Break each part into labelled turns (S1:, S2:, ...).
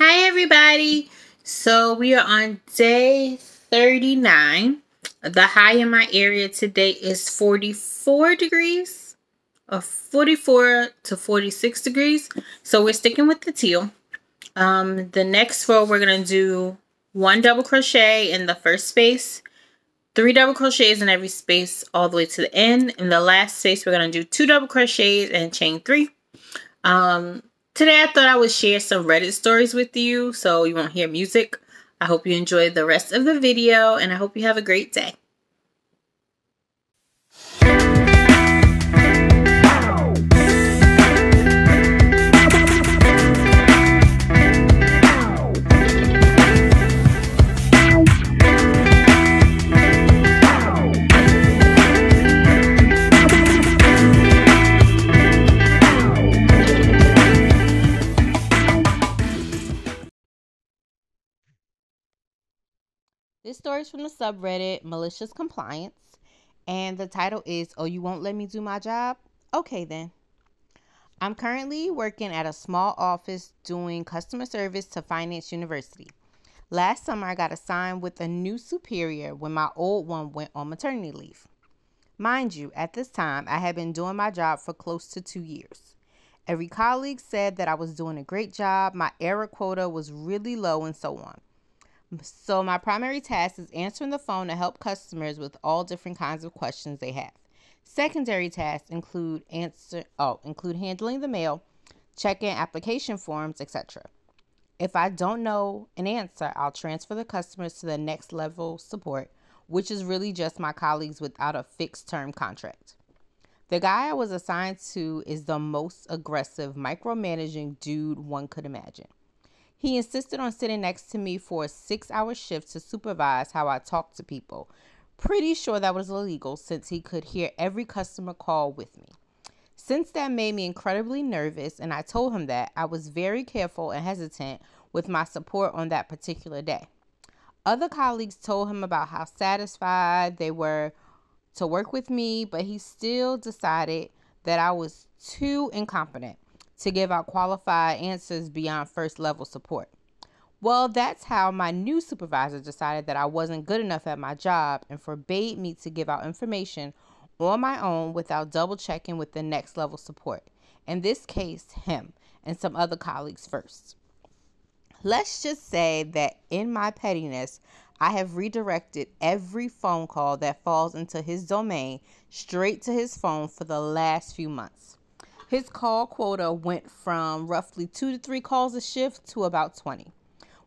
S1: Hi, everybody. So we are on day 39. The high in my area today is 44 degrees, or 44 to 46 degrees. So we're sticking with the teal. Um, the next row, we're going to do one double crochet in the first space, three double crochets in every space all the way to the end. In the last space, we're going to do two double crochets and chain three. Um, Today I thought I would share some Reddit stories with you so you won't hear music. I hope you enjoy the rest of the video and I hope you have a great day. This story is from the subreddit Malicious Compliance, and the title is Oh, You Won't Let Me Do My Job? Okay, then. I'm currently working at a small office doing customer service to Finance University. Last summer, I got assigned with a new superior when my old one went on maternity leave. Mind you, at this time, I had been doing my job for close to two years. Every colleague said that I was doing a great job, my error quota was really low, and so on. So my primary task is answering the phone to help customers with all different kinds of questions they have. Secondary tasks include answer oh, include handling the mail, check-in application forms, etc. If I don't know an answer, I'll transfer the customers to the next level support, which is really just my colleagues without a fixed term contract. The guy I was assigned to is the most aggressive, micromanaging dude one could imagine. He insisted on sitting next to me for a six hour shift to supervise how I talked to people. Pretty sure that was illegal since he could hear every customer call with me. Since that made me incredibly nervous, and I told him that, I was very careful and hesitant with my support on that particular day. Other colleagues told him about how satisfied they were to work with me, but he still decided that I was too incompetent to give out qualified answers beyond first level support. Well, that's how my new supervisor decided that I wasn't good enough at my job and forbade me to give out information on my own without double checking with the next level support. In this case, him and some other colleagues first. Let's just say that in my pettiness, I have redirected every phone call that falls into his domain straight to his phone for the last few months. His call quota went from roughly two to three calls a shift to about 20.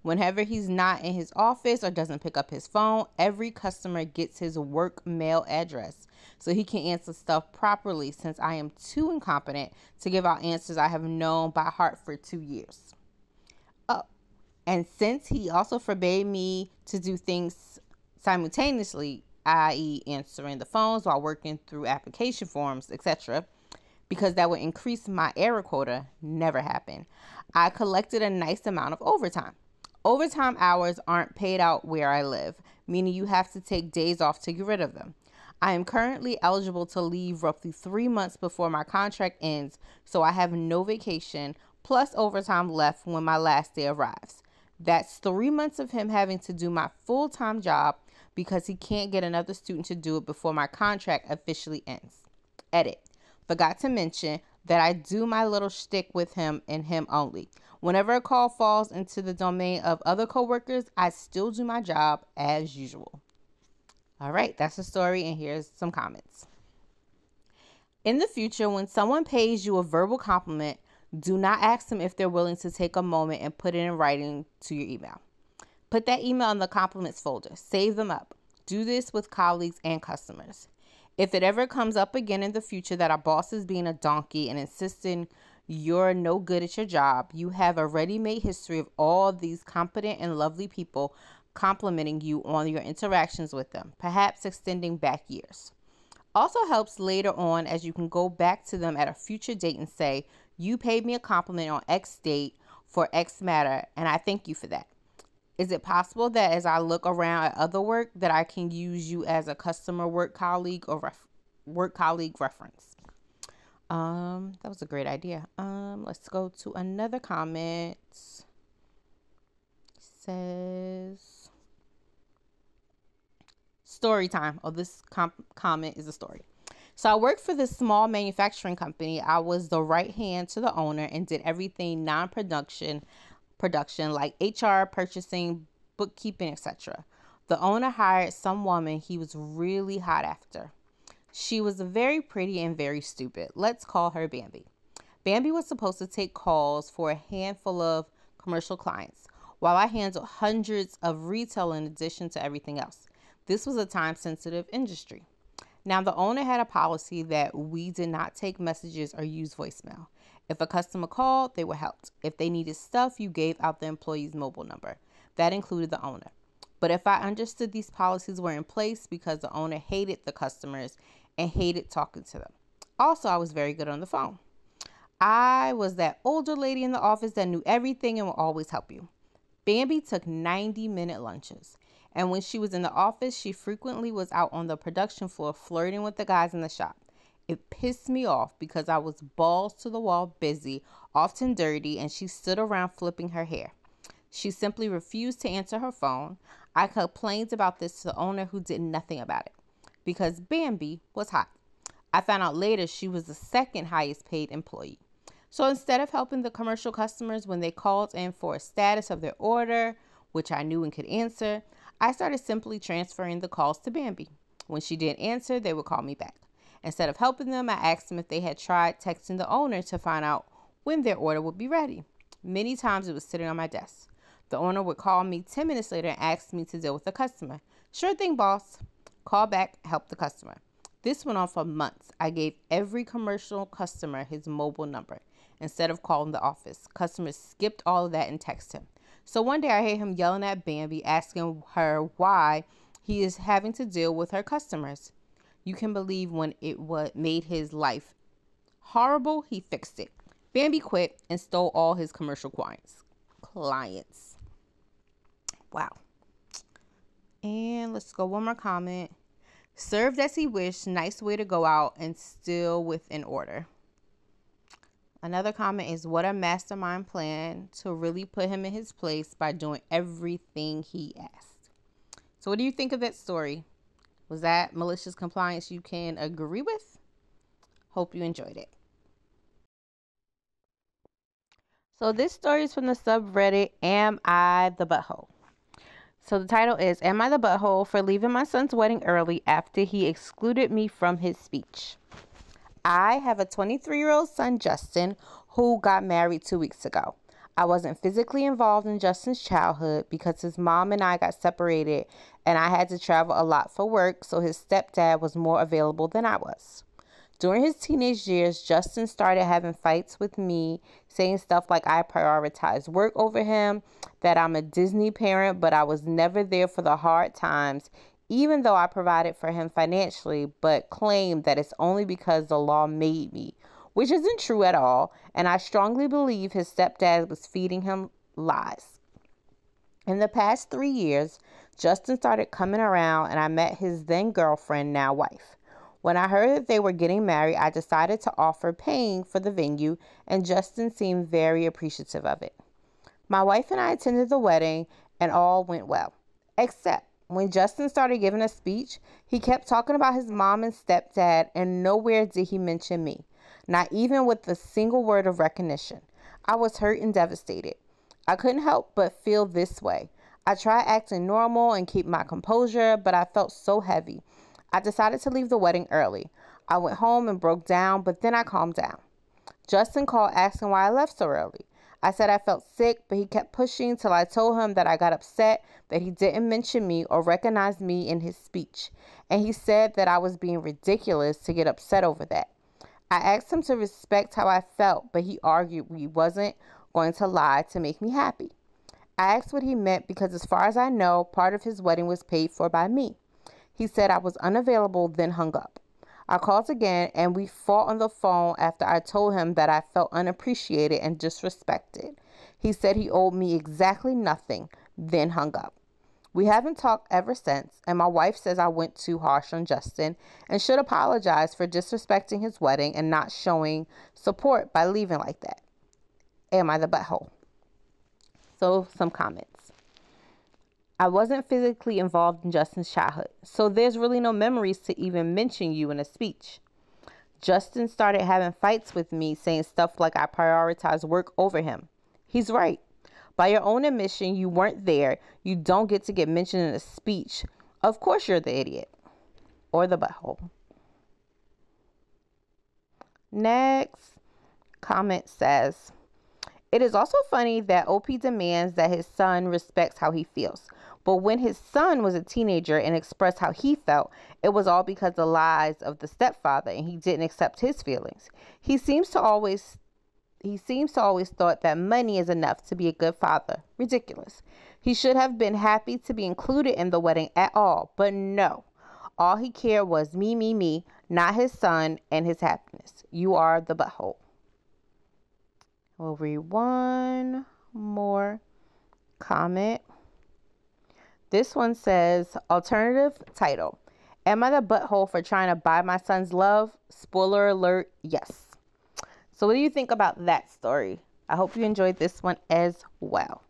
S1: Whenever he's not in his office or doesn't pick up his phone, every customer gets his work mail address so he can answer stuff properly since I am too incompetent to give out answers I have known by heart for two years. Oh, and since he also forbade me to do things simultaneously, i.e., answering the phones while working through application forms, etc., because that would increase my error quota never happened. I collected a nice amount of overtime. Overtime hours aren't paid out where I live, meaning you have to take days off to get rid of them. I am currently eligible to leave roughly three months before my contract ends, so I have no vacation plus overtime left when my last day arrives. That's three months of him having to do my full time job because he can't get another student to do it before my contract officially ends. Edit. Forgot to mention that I do my little shtick with him and him only. Whenever a call falls into the domain of other coworkers, I still do my job as usual. All right, that's the story, and here's some comments. In the future, when someone pays you a verbal compliment, do not ask them if they're willing to take a moment and put it in writing to your email. Put that email in the compliments folder, save them up. Do this with colleagues and customers. If it ever comes up again in the future that our boss is being a donkey and insisting you're no good at your job, you have a ready made history of all these competent and lovely people complimenting you on your interactions with them, perhaps extending back years. Also helps later on as you can go back to them at a future date and say, You paid me a compliment on X date for X matter, and I thank you for that. Is it possible that as I look around at other work that I can use you as a customer work colleague or ref- work colleague reference? Um, that was a great idea. Um, let's go to another comment. says story time. Oh, this com- comment is a story. So I worked for this small manufacturing company. I was the right hand to the owner and did everything non-production production like HR, purchasing, bookkeeping, etc. The owner hired some woman he was really hot after. She was very pretty and very stupid. Let's call her Bambi. Bambi was supposed to take calls for a handful of commercial clients, while I handled hundreds of retail in addition to everything else. This was a time sensitive industry. Now, the owner had a policy that we did not take messages or use voicemail. If a customer called, they were helped. If they needed stuff, you gave out the employee's mobile number. That included the owner. But if I understood these policies were in place because the owner hated the customers and hated talking to them. Also, I was very good on the phone. I was that older lady in the office that knew everything and would always help you. Bambi took 90 minute lunches. And when she was in the office, she frequently was out on the production floor flirting with the guys in the shop. It pissed me off because I was balls to the wall busy, often dirty, and she stood around flipping her hair. She simply refused to answer her phone. I complained about this to the owner who did nothing about it because Bambi was hot. I found out later she was the second highest paid employee. So instead of helping the commercial customers when they called in for a status of their order, which I knew and could answer, I started simply transferring the calls to Bambi. When she didn't answer, they would call me back. Instead of helping them, I asked them if they had tried texting the owner to find out when their order would be ready. Many times it was sitting on my desk. The owner would call me 10 minutes later and ask me to deal with the customer. Sure thing, boss. Call back, help the customer. This went on for months. I gave every commercial customer his mobile number instead of calling the office. Customers skipped all of that and texted him. So one day I heard him yelling at Bambi, asking her why he is having to deal with her customers. You can believe when it what made his life horrible, he fixed it. Bambi quit and stole all his commercial clients. Clients. Wow. And let's go one more comment. Served as he wished. Nice way to go out and still within order. Another comment is what a mastermind plan to really put him in his place by doing everything he asked. So, what do you think of that story? Was that malicious compliance you can agree with? Hope you enjoyed it. So, this story is from the subreddit Am I the Butthole? So, the title is Am I the Butthole for leaving my son's wedding early after he excluded me from his speech? I have a 23 year old son, Justin, who got married two weeks ago. I wasn't physically involved in Justin's childhood because his mom and I got separated and I had to travel a lot for work, so his stepdad was more available than I was. During his teenage years, Justin started having fights with me, saying stuff like I prioritize work over him, that I'm a Disney parent, but I was never there for the hard times even though I provided for him financially, but claimed that it's only because the law made me, which isn't true at all. And I strongly believe his stepdad was feeding him lies. In the past three years, Justin started coming around and I met his then girlfriend, now wife. When I heard that they were getting married, I decided to offer paying for the venue, and Justin seemed very appreciative of it. My wife and I attended the wedding, and all went well, except when Justin started giving a speech, he kept talking about his mom and stepdad, and nowhere did he mention me, not even with a single word of recognition. I was hurt and devastated. I couldn't help but feel this way. I tried acting normal and keep my composure, but I felt so heavy. I decided to leave the wedding early. I went home and broke down, but then I calmed down. Justin called asking why I left so early. I said I felt sick, but he kept pushing till I told him that I got upset that he didn't mention me or recognize me in his speech. And he said that I was being ridiculous to get upset over that. I asked him to respect how I felt, but he argued he wasn't going to lie to make me happy. I asked what he meant because, as far as I know, part of his wedding was paid for by me. He said I was unavailable, then hung up. I called again and we fought on the phone after I told him that I felt unappreciated and disrespected. He said he owed me exactly nothing, then hung up. We haven't talked ever since, and my wife says I went too harsh on Justin and should apologize for disrespecting his wedding and not showing support by leaving like that. Am I the butthole? So, some comments. I wasn't physically involved in Justin's childhood, so there's really no memories to even mention you in a speech. Justin started having fights with me, saying stuff like I prioritize work over him. He's right. By your own admission, you weren't there. You don't get to get mentioned in a speech. Of course, you're the idiot or the butthole. Next comment says, It is also funny that OP demands that his son respects how he feels. But when his son was a teenager and expressed how he felt, it was all because of the lies of the stepfather and he didn't accept his feelings. He seems to always he seems to always thought that money is enough to be a good father. Ridiculous. He should have been happy to be included in the wedding at all, but no. All he cared was me, me, me, not his son and his happiness. You are the butthole. We'll read one more comment. This one says alternative title. Am I the butthole for trying to buy my son's love? Spoiler alert, yes. So, what do you think about that story? I hope you enjoyed this one as well.